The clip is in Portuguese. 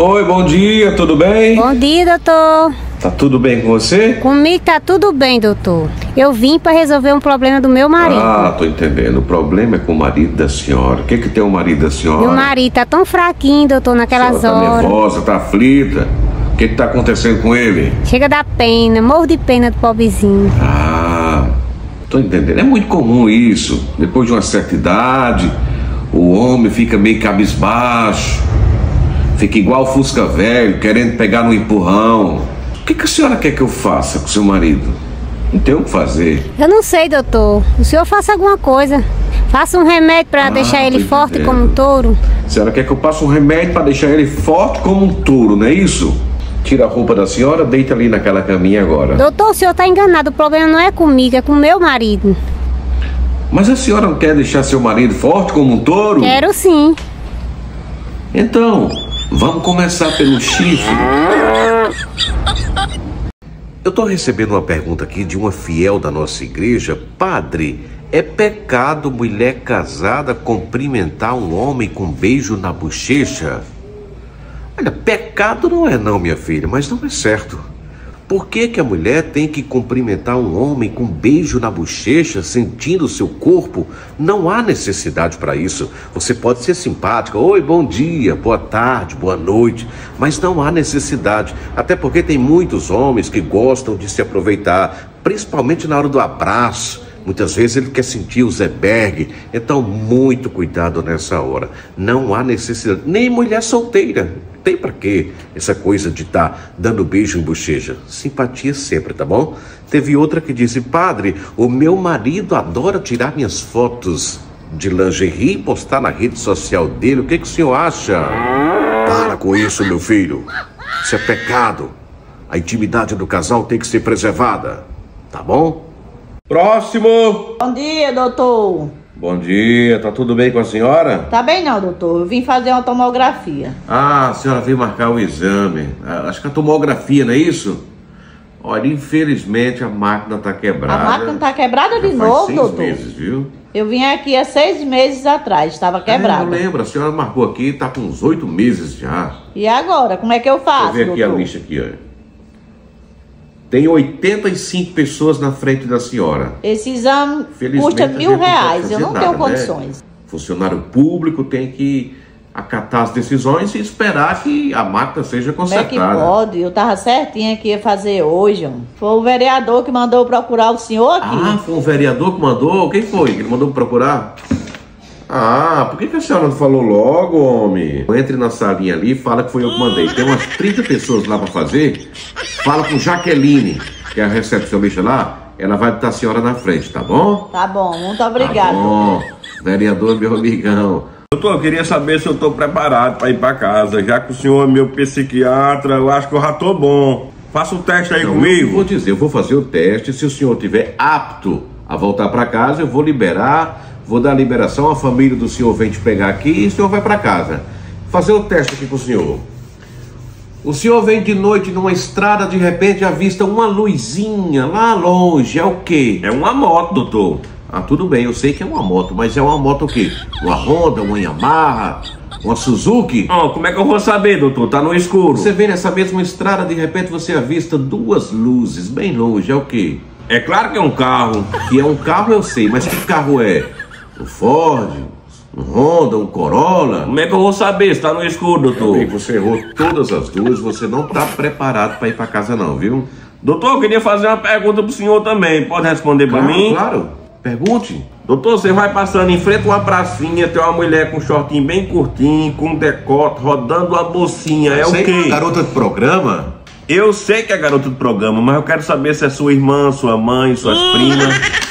Oi, bom dia, tudo bem? Bom dia, doutor. Tá tudo bem com você? Comigo tá tudo bem, doutor. Eu vim para resolver um problema do meu marido. Ah, tô entendendo. O problema é com o marido da senhora. O que que tem o marido da senhora? Meu marido tá tão fraquinho, doutor, naquelas Tá horas. nervosa, tá aflita. O que que tá acontecendo com ele? Chega da pena, morro de pena do pobrezinho. Ah, tô entendendo. É muito comum isso. Depois de uma certa idade, o homem fica meio cabisbaixo. Fica igual o Fusca velho, querendo pegar no empurrão. O que que a senhora quer que eu faça com seu marido? Não tem o que fazer. Eu não sei, doutor. O senhor faça alguma coisa. Faça um remédio para Ah, deixar ele forte como um touro. A senhora quer que eu passe um remédio para deixar ele forte como um touro, não é isso? Tira a roupa da senhora, deita ali naquela caminha agora. Doutor, o senhor tá enganado. O problema não é comigo, é com meu marido. Mas a senhora não quer deixar seu marido forte como um touro? Quero sim. Então, vamos começar pelo chifre. Eu estou recebendo uma pergunta aqui de uma fiel da nossa igreja. Padre, é pecado mulher casada cumprimentar um homem com um beijo na bochecha? Olha, pecado não é não, minha filha, mas não é certo. Por que, que a mulher tem que cumprimentar um homem com um beijo na bochecha, sentindo o seu corpo? Não há necessidade para isso. Você pode ser simpática, oi, bom dia, boa tarde, boa noite, mas não há necessidade. Até porque tem muitos homens que gostam de se aproveitar, principalmente na hora do abraço. Muitas vezes ele quer sentir o Zeberg, então muito cuidado nessa hora. Não há necessidade, nem mulher solteira. Tem pra quê essa coisa de estar dando beijo em bochecha? Simpatia sempre, tá bom? Teve outra que disse: Padre, o meu marido adora tirar minhas fotos de lingerie e postar na rede social dele. O que, que o senhor acha? Para com isso, meu filho. Isso é pecado. A intimidade do casal tem que ser preservada, tá bom? Próximo! Bom dia, doutor. Bom dia, tá tudo bem com a senhora? Tá bem não, doutor. Eu vim fazer uma tomografia. Ah, a senhora veio marcar o exame. Ah, Acho que a tomografia, não é isso? Olha, infelizmente a máquina tá quebrada. A máquina tá quebrada Já de faz novo, seis doutor. meses, viu? Eu vim aqui há seis meses atrás, estava É, eu quebrada. lembro, a senhora marcou aqui, tá com uns oito meses já. e agora, como é que eu Deixa eu faço, ver aqui a doutor? lista aqui, ó. Tem 85 pessoas na frente da senhora. Esse exame Felizmente, custa mil reais. Eu não nada, tenho né? condições. Funcionário público tem que acatar as decisões e esperar que a máquina seja Como é que consertada. pode? Eu tava certinha que ia fazer hoje. ó. Foi o vereador que mandou procurar o senhor aqui. Ah, foi um vereador que mandou? Quem foi que ele mandou procurar? Ah, por que, que a senhora não falou logo, homem? Entre na salinha ali e fala que foi eu que mandei. Tem umas 30 pessoas lá pra fazer. Fala com Jaqueline, que é a recepcionista lá. Ela vai botar a senhora na frente, tá bom? Tá bom, muito Tá obrigada. bom. Vereador, meu amigão. Doutor, eu queria saber se eu estou preparado para ir para casa. Já que o senhor é meu psiquiatra, eu acho que eu já tô bom. Faça o teste aí Não, Eu comigo. vou dizer, eu vou fazer o teste. Se o senhor tiver apto a voltar para casa, eu vou liberar, vou dar liberação. A família do senhor vem te pegar aqui e o senhor vai para casa. Fazer o teste aqui com o senhor. O senhor vem de noite numa estrada, de repente avista uma luzinha lá longe. É o quê? É uma moto, doutor. Ah, tudo bem, eu sei que é uma moto, mas é uma moto o quê? Uma Honda, uma Yamaha, uma Suzuki? Ah, como é que eu vou saber, doutor? Tá no escuro. Você vê nessa mesma estrada, de repente você avista duas luzes bem longe. É o quê? É claro que é um carro. Que é um carro, eu sei, mas que carro é? Um Ford, um Honda, um Corolla? Como é que eu vou saber se tá no escuro, Bem, doutor? você errou todas as duas, você não está preparado para ir para casa não, viu? Doutor, eu queria fazer uma pergunta pro senhor também. Pode responder para Claro, mim? claro. Pergunte. Doutor, você vai passando em frente a uma pracinha, tem uma mulher com um shortinho bem curtinho, com um decote, rodando uma bolsinha. É o Você quê? garota de programa? Eu sei que é garoto do programa, mas eu quero saber se é sua irmã, sua mãe, suas primas.